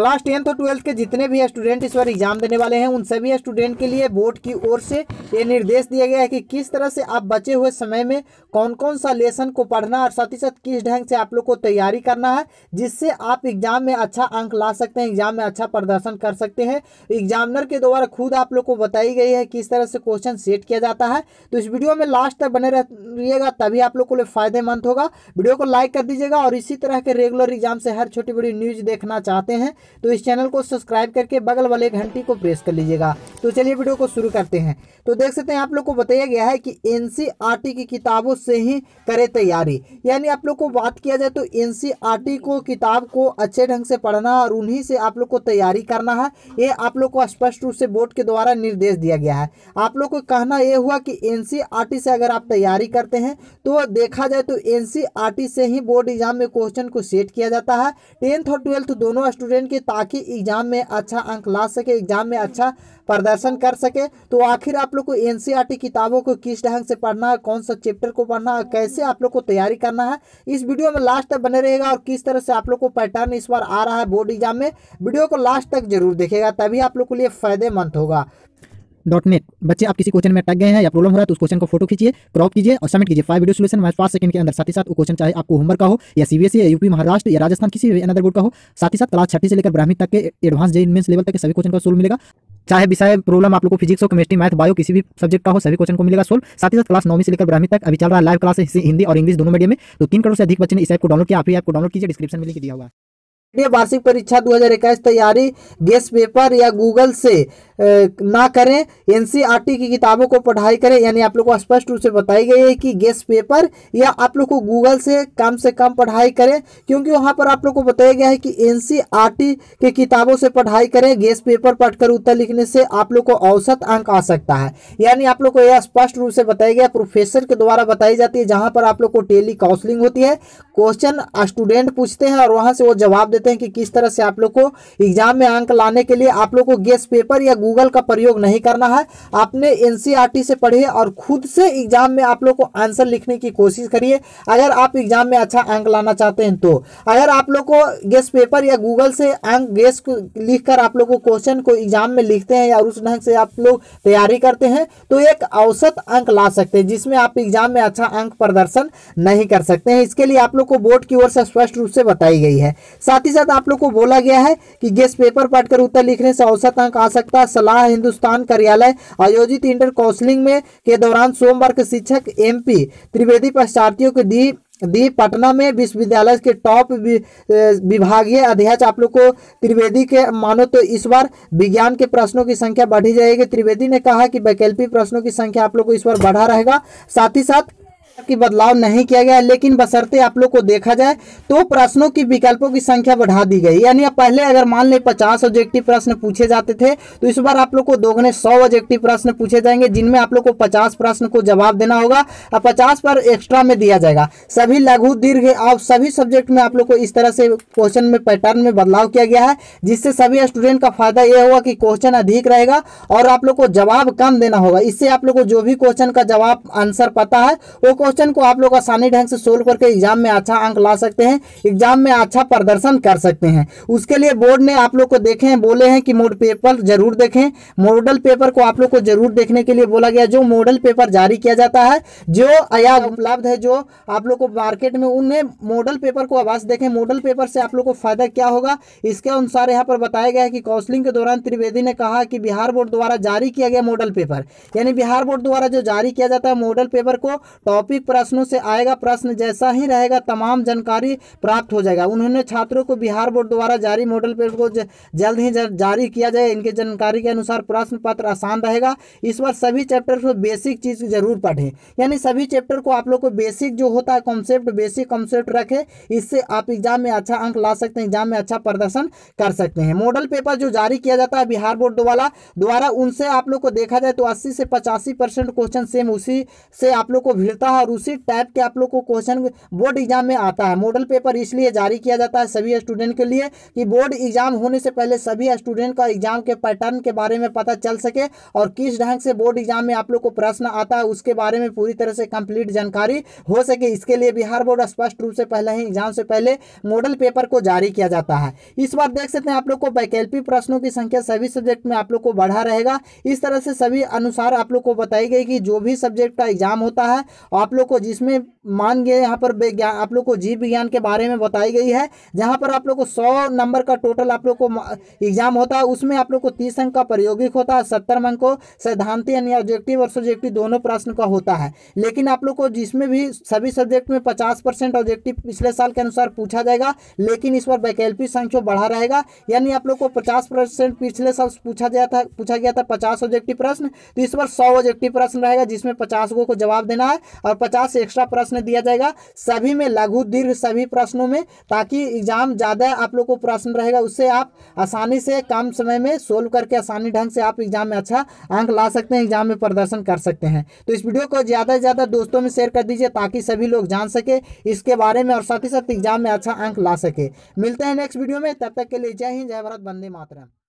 Class tenth और twelfth के जितने भी स्टूडेंट इस बार एग्ज़ाम देने वाले हैं, उन सभी स्टूडेंट के लिए बोर्ड की ओर से ये निर्देश दिया गया है कि किस तरह से आप बचे हुए समय में कौन कौन सा लेसन को पढ़ना और साथ ही साथ किस ढंग से आप लोग को तैयारी करना है, जिससे आप एग्ज़ाम में अच्छा अंक ला सकते हैं एग्ज़ाम में अच्छा प्रदर्शन कर सकते हैं। एग्जामिनर के द्वारा खुद आप लोग को बताई गई है किस तरह से क्वेश्चन सेट किया जाता है। तो इस वीडियो में लास्ट तक बने रहिएगा, तभी आप लोग को फ़ायदेमंद होगा। वीडियो को लाइक कर दीजिएगा और इसी तरह के रेगुलर एग्ज़ाम से हर छोटी बड़ी न्यूज़ देखना चाहते हैं। तो इस चैनल को सब्सक्राइब करके बगल वाले घंटी को प्रेस कर लीजिएगा। तो चलिए वीडियो को शुरू करते हैं। तो देख सकते हैं, आप लोग को बताया गया है कि एनसीईआरटी की किताबों से ही करें तैयारी। यानी आप लोग को बात किया जाए तो एनसीईआरटी को, किताब को अच्छे ढंग से पढ़ना और उन्हीं से आप लोग को तैयारी करना है, ये आप लोग को स्पष्ट रूप से बोर्ड के द्वारा निर्देश दिया गया है। आप लोग को कहना यह हुआ कि एनसीईआरटी से अगर आप तैयारी करते हैं तो देखा जाए तो एनसीईआरटी से ही बोर्ड एग्ज़ाम में क्वेश्चन को सेट किया जाता है। टेंथ और ट्वेल्थ दोनों स्टूडेंट के ताकि एग्ज़ाम में अच्छा अंक ला सके, एग्ज़ाम में अच्छा प्रदर्शन कर सके। तो आखिर आप लोग को एनसीईआरटी किताबों को किस ढंग से पढ़ना है, कौन सा चैप्टर को पढ़ना है, कैसे आप लोग को तैयारी करना है, इस वीडियो में लास्ट तक बने रहेगा और किस तरह से आप लोग को पैटर्न इस बार आ रहा है बोर्ड एग्ज़ाम में वीडियो को लास्ट तक ज़रूर देखेगा तभी आप लोग के लिए फ़ायदेमंद होगा। डॉट नेट बच्चे, आप किसी क्वेश्चन में टक गए हैं या प्रॉब्लम हो रहा है तो उस क्वेश्चन को फ़ोटो खींचिए क्रॉप कीजिए और सबमिट कीजिए। फाइव वीडियो सोल्यूशन में पाँच सेकंड के अंदर। साथ ही साथ वो क्वेश्चन चाहे आपको होमवर्क का हो, या सीबीएसई या यूपी महाराष्ट्र या राजस्थान किसी भी अनदर बोर्ड का हो, साथ ही साथ क्लास छठी से लेकर ब्राह्मी तक के एडवांस जे मेंस लेवल तक के सभी क्वेश्चन का सोल्व मिलेगा। चाहे विषय प्रॉब्लम आप लोग को फिजिक्स हो केमिस्ट्री मैथ बायो किसी भी सब्जेक्ट का हो, सभी क्वेश्चन को मिलेगा सोल्व साथ ही साथ क्लास नौवीं से लेकर ब्राह्मणी तक, अभी चल रहा है लाइव क्लास हिंदी और इंग्लिश दोनों मीडियम में। तो तीन करोड़ से अधिक बच्चे इस ऐप को डाउनलोड किया। आप ही ऐप डाउनलोड कीजिए डिस्क्रिप्शन में लिख दिया हुआ वार्षिक परीक्षा 2021 तैयारी गेस्ट पेपर या गूगल से। ना करें एनसीईआरटी की किताबों को पढ़ाई करें, यानी आप लोग को स्पष्ट रूप से बताई गई है कि गेस्ट पेपर या आप लोग को गूगल से कम से कम पढ़ाई करें, क्योंकि वहाँ पर आप लोग को बताया गया है कि एनसीईआरटी के किताबों से पढ़ाई करें गेस्ट पेपर पढ़कर उत्तर लिखने से आप लोग को औसत अंक आ सकता है। यानी आप लोग को यह स्पष्ट रूप से बताया गया प्रोफेसर के द्वारा बताई जाती है, जहाँ पर आप लोग को टेली काउंसलिंग होती है। क्वेश्चन स्टूडेंट पूछते हैं और वहाँ से वो जवाब देते हैं कि किस तरह से आप लोग को एग्ज़ाम में अंक लाने के लिए आप लोग को गेस्ट पेपर या गूगल का प्रयोग नहीं करना है। आपने एनसीईआरटी से पढ़िए और खुद से एग्ज़ाम में आप लोग को आंसर लिखने की कोशिश करिए। अगर आप एग्ज़ाम में अच्छा अंक लाना चाहते हैं तो। अगर आप लोग को गेस्ट पेपर या गूगल से अंक गेस्ट लिख कर आप लोग को क्वेश्चन को एग्ज़ाम में लिखते हैं या उस ढंग से आप लोग तैयारी करते हैं तो एक औसत अंक ला सकते हैं, जिसमें आप एग्ज़ाम में अच्छा अंक प्रदर्शन नहीं कर सकते हैं। इसके लिए आप लोग को बोर्ड की ओर से स्पष्ट रूप से बताई गई है। साथ ही साथ आप लोग को बोला गया है कि गेस्ट पेपर पढ़कर उत्तर लिखने से औसत अंक आ सकता है सलाह हिंदुस्तान कार्यालय, आयोजित इंटर काउंसलिंग में के दौरान सोमवार के शिक्षक, एमपी त्रिवेदी परीक्षार्थियों को दी दी पटना में विश्वविद्यालय के टॉप विभागीय अध्यक्ष आप लोग को त्रिवेदी के मानो तो इस बार विज्ञान के प्रश्नों की संख्या बढ़ी जाएगी। त्रिवेदी ने कहा कि वैकल्पिक प्रश्नों की संख्या आप लोग को इस बार बढ़ा रहेगा। साथ ही साथ की बदलाव नहीं किया गया, लेकिन बसरते आप लोग को देखा जाए तो प्रश्नों की विकल्पों की संख्या बढ़ा दी गई। यानी पहले अगर मान ले पचास ऑब्जेक्टिव प्रश्न पूछे जाते थे तो इस बार आप लोग को दोगुने सौ ऑब्जेक्टिव प्रश्न पूछे जाएँगे, जिनमें आप लोग को पचास प्रश्न को जवाब देना होगा। और पचास पर एक्स्ट्रा में दिया जाएगा। सभी लघु, दीर्घ और सभी सब्जेक्ट में आप लोग को इस तरह से क्वेश्चन में पैटर्न में बदलाव किया गया है, जिससे सभी स्टूडेंट का फ़ायदा यह होगा कि क्वेश्चन अधिक रहेगा और आप लोग को जवाब कम देना होगा। इससे आप लोग को जो भी क्वेश्चन का जवाब आंसर पता है, वो क्वेश्चन को आप लोग आसानी ढंग से सोल्व करके एग्ज़ाम में अच्छा अंक ला सकते हैं, एग्ज़ाम में अच्छा प्रदर्शन कर सकते हैं। उसके लिए बोर्ड ने आप लोग को देखे, बोले हैं कि मोड पेपर ज़रूर देखें। मॉडल पेपर को आप लोग को ज़रूर देखने के लिए बोला गया, जो मॉडल पेपर जारी किया जाता है, जो या उपलब्ध है, जो आप लोग को मार्केट में उनमें मॉडल पेपर को आवाज़ देखें। मॉडल पेपर से आप लोग को फ़ायदा क्या होगा? इसके अनुसार यहाँ पर बताया गया है कि काउंसलिंग के दौरान त्रिवेदी ने कहा कि बिहार बोर्ड द्वारा जारी किया गया मॉडल पेपर यानी बिहार बोर्ड द्वारा जो जारी किया जाता है मॉडल पेपर को टॉपिक प्रश्नों से आएगा, प्रश्न जैसा ही रहेगा, तमाम जानकारी प्राप्त हो जाएगा। उन्होंने छात्रों को बिहार बोर्ड द्वारा जारी मॉडल पेपर को जल्द ही जारी किया जाए। इनके जानकारी के अनुसार प्रश्न पत्र आसान रहेगा। इस बार सभी चैप्टर को बेसिक चीज़ ज़रूर पढ़ें। यानी सभी चैप्टर को आप लोग को बेसिक जो होता है कॉन्सेप्ट बेसिक कॉन्सेप्ट रखे। इससे आप एग्ज़ाम में अच्छा अंक ला सकते हैं एग्ज़ाम में अच्छा प्रदर्शन कर सकते हैं। मॉडल पेपर जो जारी किया जाता है बिहार बोर्ड द्वारा द्वारा उनसे आप लोग को देखा जाए तो अस्सी से पचासी क्वेश्चन सेम उसी से आप लोग को भिड़ता है। और उसी टाइप के आप लोग को क्वेश्चन बोर्ड एग्ज़ाम में आता है। मॉडल पेपर इसलिए जारी किया जाता है सभी स्टूडेंट के लिए कि बोर्ड एग्ज़ाम होने से पहले सभी स्टूडेंट का एग्ज़ाम के पैटर्न के बारे में पता चल सके और किस ढंग से बोर्ड एग्ज़ाम में आप लोग को प्रश्न आता है उसके बारे में पूरी तरह से कंप्लीट जानकारी हो सके। इसके लिए बिहार बोर्ड स्पष्ट रूप से पहले ही एग्ज़ाम से पहले मॉडल पेपर को जारी किया जाता है। इस बार देख सकते हैं आप लोग को वैकल्पिक प्रश्नों की संख्या सभी सब्जेक्ट में आप लोग को बढ़ा रहेगा। इस तरह से सभी अनुसार आप लोग को बताई गई कि जो भी सब्जेक्ट का एग्ज़ाम होता है, आप लोग को जिसमें मान गए यहाँ पर विज्ञान आप लोग को जीव विज्ञान के बारे में बताई गई है, जहाँ पर आप लोग को सौ नंबर का टोटल आप लोग को एग्ज़ाम होता है, उसमें आप लोग को तीस अंक का प्रायोगिक होता है, सत्तर अंक को सैद्धांतिक यानी ऑब्जेक्टिव और सब्जेक्टिव दोनों प्रश्न का होता है। लेकिन आप लोग को जिसमें भी सभी सब्जेक्ट में पचास परसेंट ऑब्जेक्टिव पिछले साल के अनुसार पूछा जाएगा, लेकिन इस बार वैकल्पिक संख्या बढ़ा रहेगा, यानी आप लोग को पचास परसेंट पिछले साल पूछा गया था, पूछा गया था पचास ऑब्जेक्टिव प्रश्न तो इस बार सौ ऑब्जेक्टिव प्रश्न रहेगा, जिसमें पचास गो को जवाब देना है, और पचास एक्स्ट्रा प्रश्न दिया जाएगा। सभी में लघु, दीर्घ सभी प्रश्नों में, ताकि एग्ज़ाम ज़्यादा आप लोग को प्रश्न रहेगा, उससे आप आसानी से कम समय में सोल्व करके आसानी ढंग से आप एग्ज़ाम में अच्छा अंक ला सकते हैं एग्ज़ाम में प्रदर्शन कर सकते हैं। तो इस वीडियो को ज़्यादा से ज़्यादा दोस्तों में शेयर कर दीजिए, ताकि सभी लोग जान सके इसके बारे में और साथ ही साथ एग्ज़ाम में अच्छा अंक ला सके। मिलते हैं नेक्स्ट वीडियो में, तब तक के लिए जय हिंद, जय भारत, वंदे मातरम।